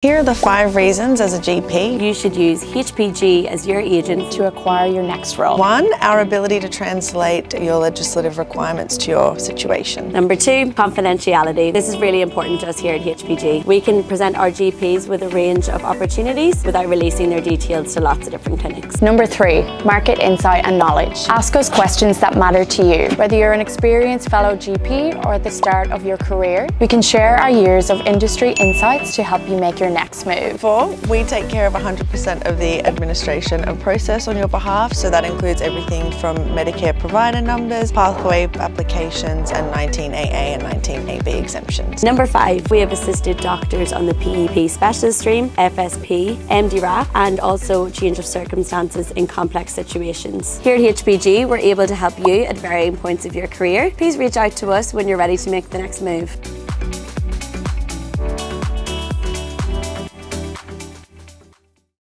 Here are the five reasons as a GP. You should use HPG as your agent to acquire your next role. One, our ability to translate your legislative requirements to your situation. Number two, confidentiality. This is really important to us here at HPG. We can present our GPs with a range of opportunities without releasing their details to lots of different clinics. Number three, market insight and knowledge. Ask us questions that matter to you. Whether you're an experienced fellow GP or at the start of your career, we can share our years of industry insights to help you make your your next move? Four, we take care of 100% of the administration and process on your behalf. So that includes everything from Medicare provider numbers, pathway applications, and 19AA and 19AB exemptions. Number five, we have assisted doctors on the PEP specialist stream, FSP, MDRAP, and also change of circumstances in complex situations. Here at HPG, we're able to help you at varying points of your career. Please reach out to us when you're ready to make the next move.